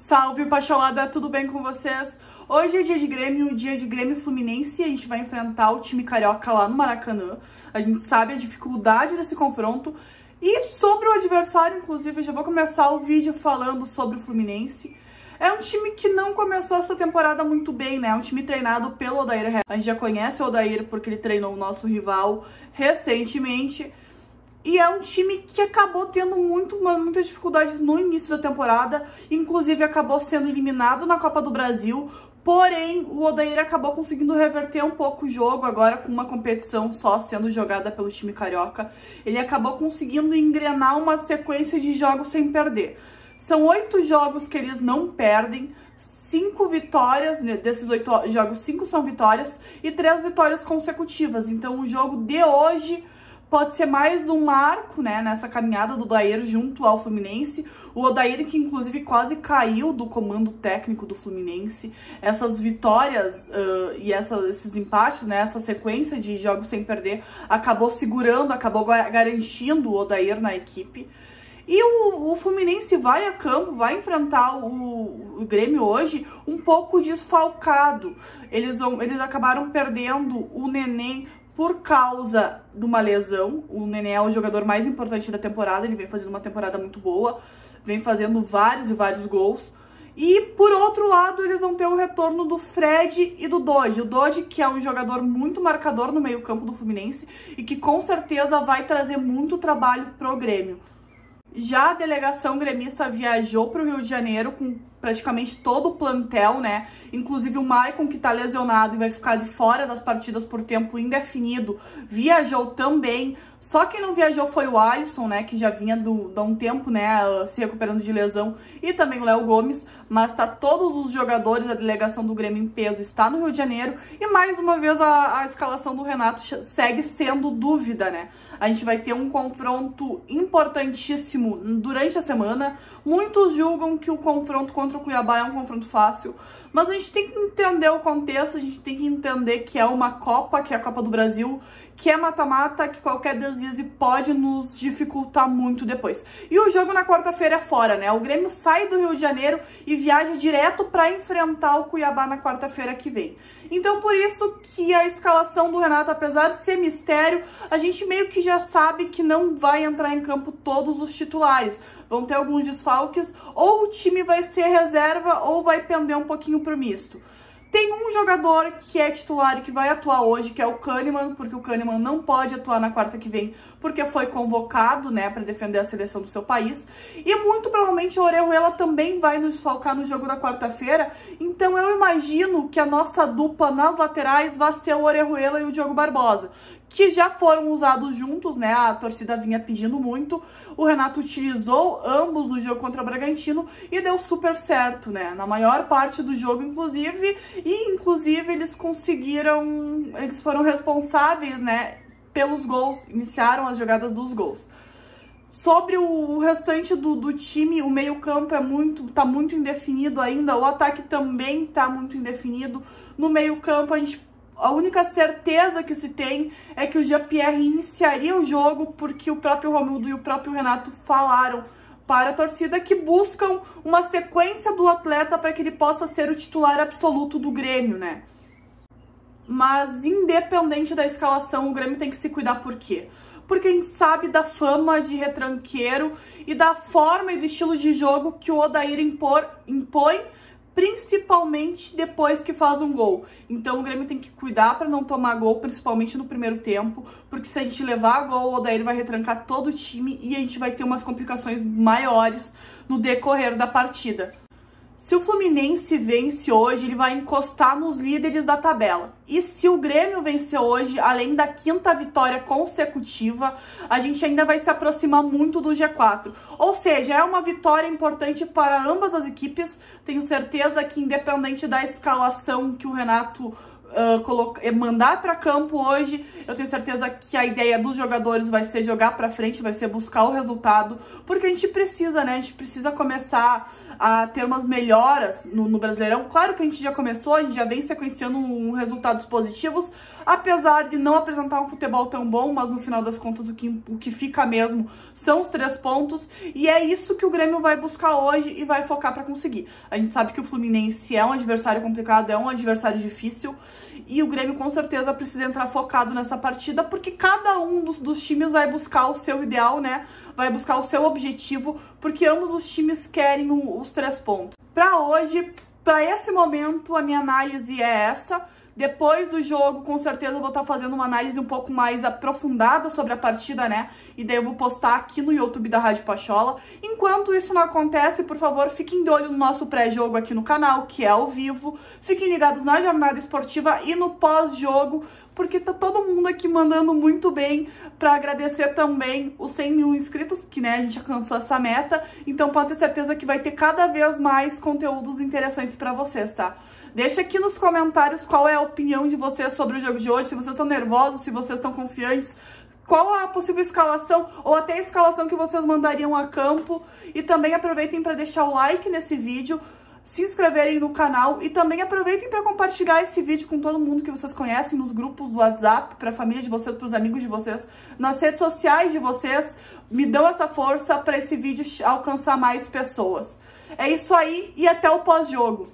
Salve, Pacholada, tudo bem com vocês? Hoje é dia de Grêmio, dia de Grêmio Fluminense, a gente vai enfrentar o time carioca lá no Maracanã. A gente sabe a dificuldade desse confronto. E sobre o adversário, inclusive, já vou começar o vídeo falando sobre o Fluminense. É um time que não começou essa temporada muito bem, né? É um time treinado pelo Odair. A gente já conhece o Odair porque ele treinou o nosso rival recentemente. E é um time que acabou tendo muito, muitas dificuldades no início da temporada, inclusive acabou sendo eliminado na Copa do Brasil. Porém, o Odair acabou conseguindo reverter um pouco o jogo agora com uma competição só sendo jogada pelo time carioca. Ele acabou conseguindo engrenar uma sequência de jogos sem perder. São oito jogos que eles não perdem, cinco vitórias, né, desses oito jogos, cinco são vitórias e três vitórias consecutivas. Então, o jogo de hoje pode ser mais um marco, né, nessa caminhada do Odair junto ao Fluminense. O Odair que, inclusive, quase caiu do comando técnico do Fluminense. Essas vitórias uh, e essa, esses empates, né, essa sequência de jogos sem perder, acabou segurando, acabou garantindo o Odair na equipe. E o, o, Fluminense vai a campo, vai enfrentar o, o Grêmio hoje um pouco desfalcado. Eles, vão, eles acabaram perdendo o Neném por causa de uma lesão. O Neném é o jogador mais importante da temporada, ele vem fazendo uma temporada muito boa, vem fazendo vários e vários gols. E por outro lado, eles vão ter o retorno do Fred e do Dodge. O Dodge, que é um jogador muito marcador no meio-campo do Fluminense e que com certeza vai trazer muito trabalho pro Grêmio. Já a delegação gremista viajou para o Rio de Janeiro com praticamente todo o plantel, né? Inclusive o Maicon, que tá lesionado e vai ficar de fora das partidas por tempo indefinido, viajou também. Só quem não viajou foi o Alisson, né? Que já vinha do, de um tempo, né? Se recuperando de lesão. E também o Léo Gomes. Mas tá todos os jogadores da delegação do Grêmio em peso está no Rio de Janeiro. E mais uma vez a, a escalação do Renato segue sendo dúvida, né? A gente vai ter um confronto importantíssimo durante a semana. Muitos julgam que o confronto contra o Cuiabá é um confronto fácil, mas a gente tem que entender o contexto, a gente tem que entender que é uma Copa, que é a Copa do Brasil, que é mata-mata, que qualquer deslize pode nos dificultar muito depois. E o jogo na quarta-feira é fora, né? O Grêmio sai do Rio de Janeiro e viaja direto para enfrentar o Cuiabá na quarta-feira que vem. Então, por isso que a escalação do Renato, apesar de ser mistério, a gente meio que já sabe que não vai entrar em campo todos os titulares. Vão ter alguns desfalques, ou o time vai ser reserva, ou vai pender um pouquinho pro misto. Tem um jogador que é titular e que vai atuar hoje, que é o Kahneman, porque o Kahneman não pode atuar na quarta que vem, porque foi convocado, né, para defender a seleção do seu país. E muito provavelmente o Orejuela também vai nos falcar no jogo da quarta-feira. Então eu imagino que a nossa dupla nas laterais vai ser o Orejuela e o Diogo Barbosa, que já foram usados juntos, né? A torcida vinha pedindo muito. O Renato utilizou ambos no jogo contra o Bragantino e deu super certo, né? Na maior parte do jogo, inclusive, e inclusive eles conseguiram, eles foram responsáveis, né, pelos gols, iniciaram as jogadas dos gols. Sobre o restante do, do time, o meio-campo é muito, tá muito indefinido ainda, o ataque também tá muito indefinido. No meio-campo, a gente a única certeza que se tem é que o Jean-Pierre iniciaria o jogo porque o próprio Romildo e o próprio Renato falaram para a torcida que buscam uma sequência do atleta para que ele possa ser o titular absoluto do Grêmio, né? Mas independente da escalação, o Grêmio tem que se cuidar por quê? Porque a gente sabe da fama de retranqueiro e da forma e do estilo de jogo que o Odair impor, impõe principalmente depois que faz um gol. Então o Grêmio tem que cuidar para não tomar gol, principalmente no primeiro tempo, porque se a gente levar gol, o Odair vai retrancar todo o time e a gente vai ter umas complicações maiores no decorrer da partida. Se o Fluminense vence hoje, ele vai encostar nos líderes da tabela. E se o Grêmio vencer hoje, além da quinta vitória consecutiva, a gente ainda vai se aproximar muito do G4. Ou seja, é uma vitória importante para ambas as equipes. Tenho certeza que, independente da escalação que o Renato uh, mandar para campo hoje. Eu tenho certeza que a ideia dos jogadores vai ser jogar para frente, vai ser buscar o resultado, porque a gente precisa, né? A gente precisa começar a ter umas melhoras no, no Brasileirão. Claro que a gente já começou, a gente já vem sequenciando um, resultados positivos, apesar de não apresentar um futebol tão bom, mas no final das contas o que, o que fica mesmo são os três pontos, e é isso que o Grêmio vai buscar hoje e vai focar para conseguir. A gente sabe que o Fluminense é um adversário complicado, é um adversário difícil, e o Grêmio com certeza precisa entrar focado nessa partida, porque cada um dos, dos times vai buscar o seu ideal, né? Vai buscar o seu objetivo, porque ambos os times querem o, os três pontos. Para hoje, para esse momento, a minha análise é essa. Depois do jogo, com certeza, eu vou estar fazendo uma análise um pouco mais aprofundada sobre a partida, né? E daí eu vou postar aqui no YouTube da Rádio Pachola. Enquanto isso não acontece, por favor, fiquem de olho no nosso pré-jogo aqui no canal, que é ao vivo. Fiquem ligados na jornada esportiva e no pós-jogo, porque tá todo mundo aqui mandando muito bem para agradecer também os 100 mil inscritos, que né, a gente alcançou essa meta. Então pode ter certeza que vai ter cada vez mais conteúdos interessantes para vocês, tá? Deixa aqui nos comentários qual é a opinião de vocês sobre o jogo de hoje, se vocês estão nervosos, se vocês estão confiantes, qual a possível escalação ou até a escalação que vocês mandariam a campo. E também aproveitem para deixar o like nesse vídeo, se inscreverem no canal e também aproveitem para compartilhar esse vídeo com todo mundo que vocês conhecem, nos grupos do WhatsApp, para a família de vocês, para os amigos de vocês, nas redes sociais de vocês. Me dão essa força para esse vídeo alcançar mais pessoas. É isso aí e até o pós-jogo.